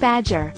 Badger.